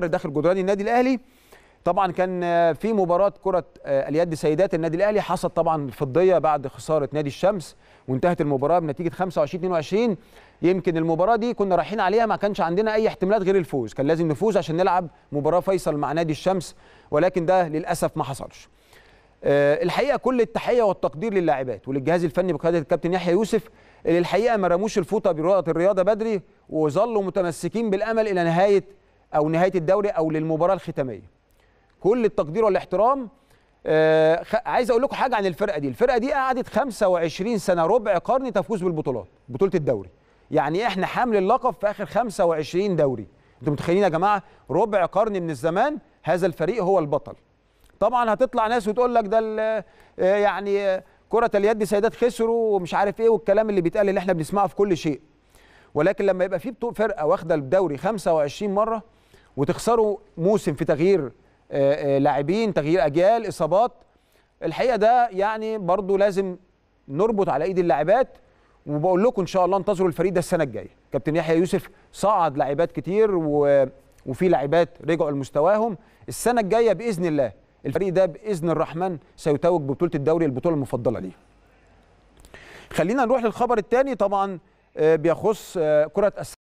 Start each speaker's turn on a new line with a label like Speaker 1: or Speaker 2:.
Speaker 1: داخل جدران النادي الاهلي. طبعا كان في مباراة كرة اليد سيدات النادي الاهلي حصل طبعا فضيه بعد خسارة نادي الشمس وانتهت المباراة بنتيجة 25 22 يمكن المباراة دي كنا رايحين عليها ما كانش عندنا أي احتمالات غير الفوز. كان لازم نفوز عشان نلعب مباراة فيصل مع نادي الشمس ولكن ده للأسف ما حصلش. الحقيقة كل التحية والتقدير للاعبات وللجهاز الفني بقيادة الكابتن يحيى يوسف اللي الحقيقة ما رموش الفوطة برياضه الرياضة بدري وظلوا متمسكين بالأمل إلى نهاية أو نهاية الدوري أو للمباراة الختامية. كل التقدير والاحترام آه عايز أقول لكم حاجة عن الفرقة دي. الفرقة دي قعدت 25 سنة ربع قرن تفوز بالبطولات بطولة الدوري. يعني إحنا حامل اللقب في آخر 25 دوري. أنتوا متخيلين يا جماعة؟ ربع قرن من الزمان هذا الفريق هو البطل. طبعا هتطلع ناس وتقول لك ده يعني كرة اليد سيدات خسروا ومش عارف إيه والكلام اللي بيتقال اللي إحنا بنسمعه في كل شيء. ولكن لما يبقى في فرقة واخدة الدوري 25 مرة وتخسروا موسم في تغيير لاعبين تغيير أجيال إصابات. الحقيقة ده يعني برضو لازم نربط على إيد اللاعبات. وبقول لكم إن شاء الله انتظروا الفريق ده السنة الجاية. كابتن يحيى يوسف صعد لاعبات كتير و... وفي لاعبات رجعوا لمستواهم. السنة الجاية بإذن الله الفريق ده بإذن الرحمن سيتوج ببطولة الدوري البطولة المفضلة ليه. خلينا نروح للخبر الثاني طبعا بيخص كرة